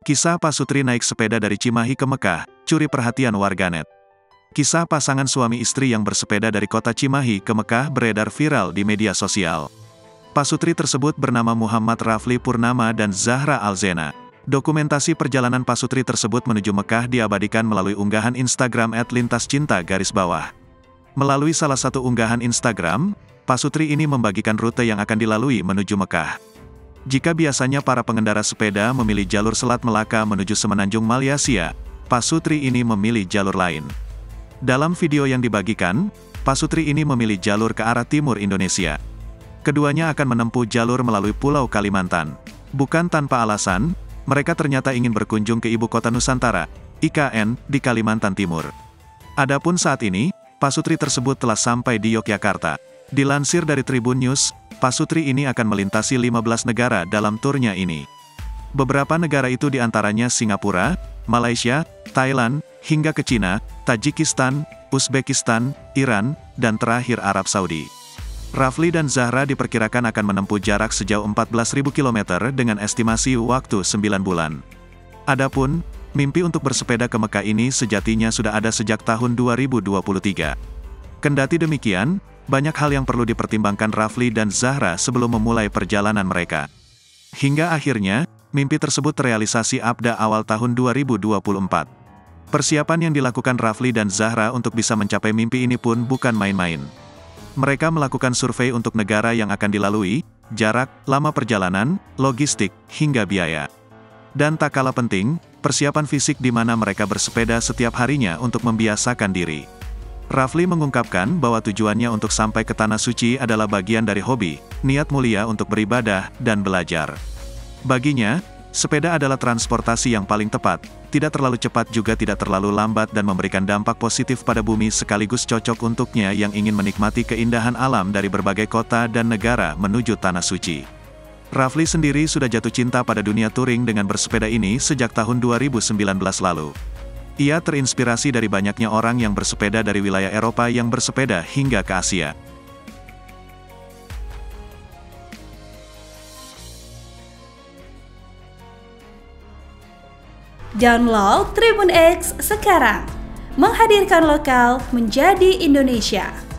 Kisah Pasutri naik sepeda dari Cimahi ke Mekah, curi perhatian warganet. Kisah pasangan suami istri yang bersepeda dari kota Cimahi ke Mekah beredar viral di media sosial. Pasutri tersebut bernama Muhammad Rafli Purnama dan Zahra Alzena. Dokumentasi perjalanan Pasutri tersebut menuju Mekah diabadikan melalui unggahan Instagram @lintas cinta garis bawah. Melalui salah satu unggahan Instagram, Pasutri ini membagikan rute yang akan dilalui menuju Mekah. Jika biasanya para pengendara sepeda memilih jalur Selat Melaka menuju Semenanjung Malaysia, Pasutri ini memilih jalur lain. Dalam video yang dibagikan, Pasutri ini memilih jalur ke arah timur Indonesia. Keduanya akan menempuh jalur melalui Pulau Kalimantan. Bukan tanpa alasan, mereka ternyata ingin berkunjung ke ibu kota Nusantara, IKN, di Kalimantan Timur. Adapun saat ini, Pasutri tersebut telah sampai di Yogyakarta. Dilansir dari Tribun News, Pasutri ini akan melintasi 15 negara dalam turnya ini. Beberapa negara itu di antaranya Singapura, Malaysia, Thailand, hingga ke Cina, Tajikistan, Uzbekistan, Iran, dan terakhir Arab Saudi. Rafli dan Zahra diperkirakan akan menempuh jarak sejauh 14.000 km dengan estimasi waktu 9 bulan. Adapun, mimpi untuk bersepeda ke Mekah ini sejatinya sudah ada sejak tahun 2023. Kendati demikian, banyak hal yang perlu dipertimbangkan Rafli dan Zahra sebelum memulai perjalanan mereka. Hingga akhirnya, mimpi tersebut terrealisasi abda awal tahun 2024. Persiapan yang dilakukan Rafli dan Zahra untuk bisa mencapai mimpi ini pun bukan main-main. Mereka melakukan survei untuk negara yang akan dilalui, jarak, lama perjalanan, logistik, hingga biaya. Dan tak kalah penting, persiapan fisik di mana mereka bersepeda setiap harinya untuk membiasakan diri. Rafli mengungkapkan bahwa tujuannya untuk sampai ke Tanah Suci adalah bagian dari hobi, niat mulia untuk beribadah, dan belajar. Baginya, sepeda adalah transportasi yang paling tepat, tidak terlalu cepat juga tidak terlalu lambat dan memberikan dampak positif pada bumi sekaligus cocok untuknya yang ingin menikmati keindahan alam dari berbagai kota dan negara menuju Tanah Suci. Rafli sendiri sudah jatuh cinta pada dunia touring dengan bersepeda ini sejak tahun 2019 lalu. Ia terinspirasi dari banyaknya orang yang bersepeda dari wilayah Eropa yang bersepeda hingga ke Asia. Download Tribun X sekarang, menghadirkan lokal menjadi Indonesia.